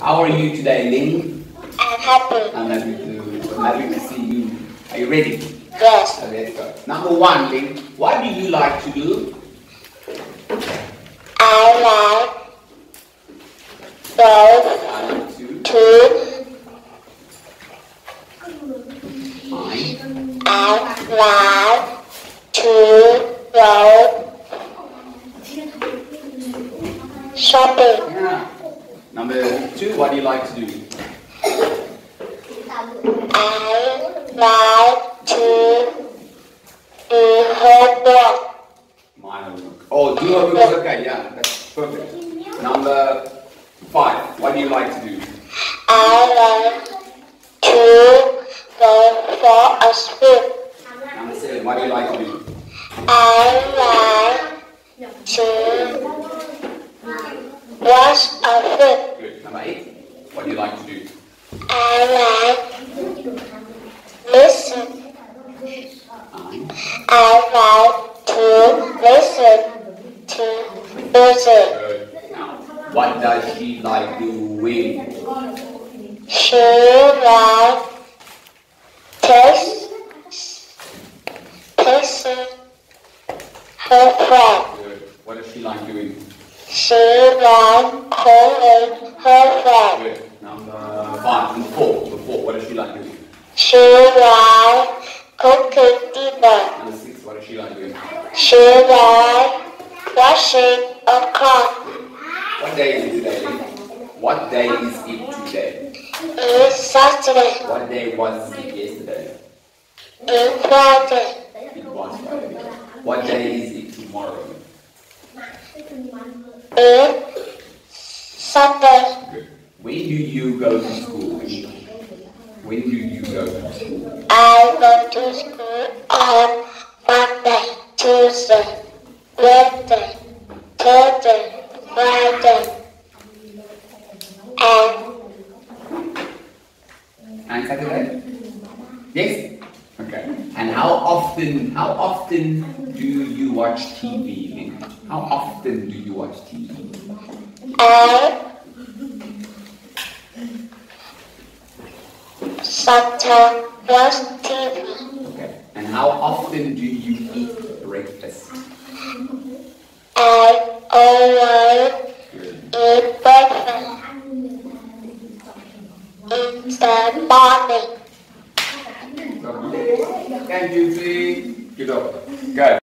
How are you today, Linh? I'm happy. I'm happy to, I'm happy to see you. Are you ready? Yes. So let's go. Number one, Linh. What do you like to do? I like I like to. to Fine. I like to go shopping. Yeah. Number two, what do you like to do? I like to do homework. My homework. Oh, do homework is okay. Yeah, that's perfect. Number five, what do you like to do? I like to go for a swim. Number seven, what do you like to do? I like to watch Good. Number eight, what do you like to do? I like listen. I like to listen to music. Good. Now, what does she like doing? She like taste, tasting her friend. Good. What does she like doing? Calling her friend. Good. Number five, number four, number four, what does she like doing? She like cooking dinner. Number six, what does she like doing? She like washing a car. What day is it today? What day is it today? It's Saturday. What day was it yesterday? It's Friday. It was Friday. What day is it tomorrow? It's Sunday. When do you go to school? When do you go to school? I go to school on Monday, Tuesday, Wednesday, Thursday, Friday, and And Saturday? Yes? And how often, how often do you watch TV? How often do you watch TV? Uh, sometimes watch TV. Okay. And how often do you eat breakfast? I always eat breakfast in the morning and you be developed. Go.